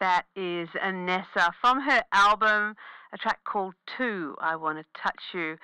Nessa from her album, a track called Two, I Want to Touch You.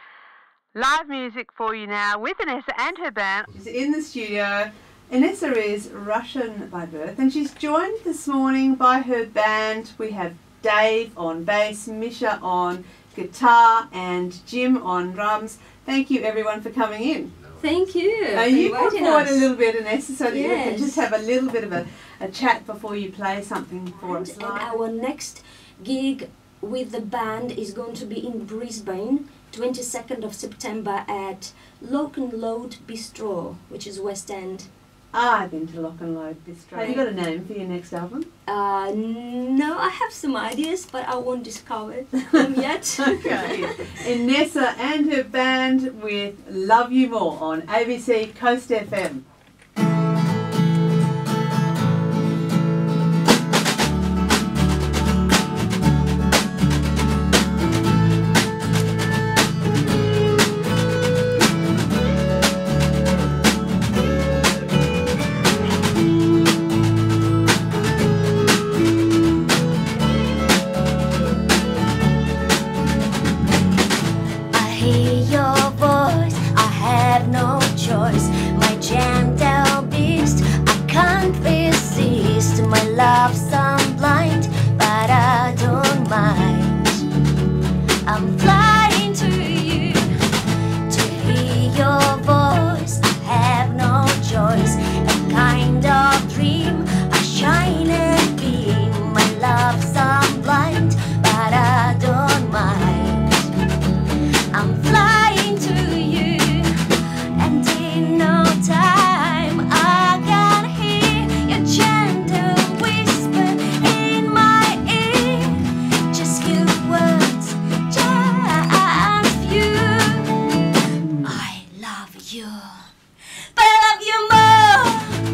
Live music for you now with Innessa and her band. She's in the studio. Innessa is Russian by birth and she's joined this morning by her band. We have Dave on bass, Misha on guitar, and Jim on drums. Thank you everyone for coming in. Thank you. Now you come forward us. a little bit, Innessa, so that we can Yes. just have a little bit of a, a chat before you play something for And, us and our next gig with the band is going to be in Brisbane, 22nd of September at Lock and Load Bistro, which is West End. I've been to Lock and Load this Bistro. Have you got a name for your next album? Uh, no, I have some ideas, but I won't discover them yet. Okay. Innessa and her band with Love You More on ABC Coast FM. you, but I love you more.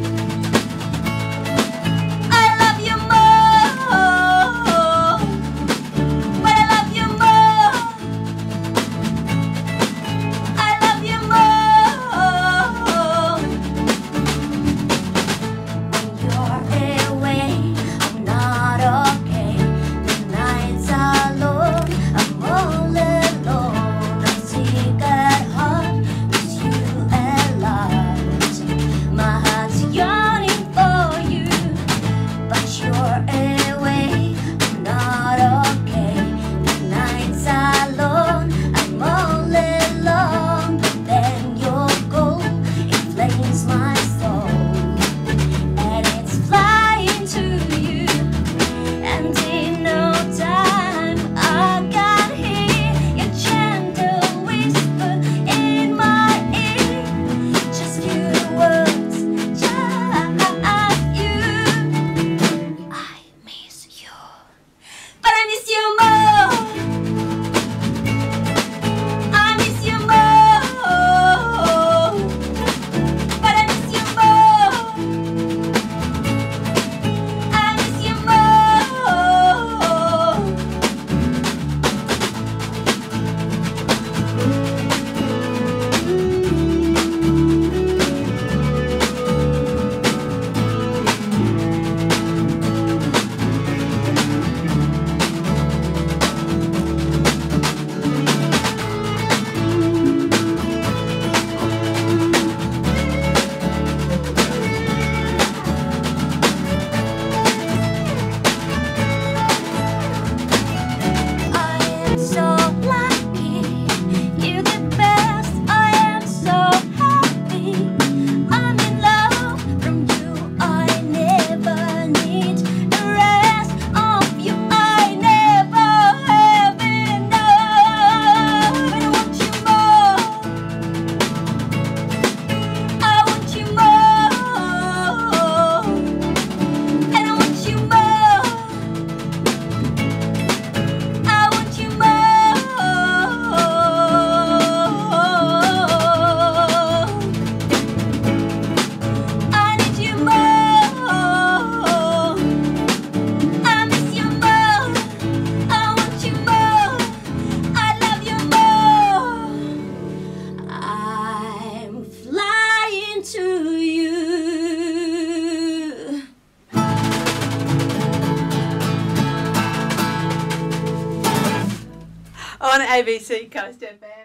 On ABC Coast FM.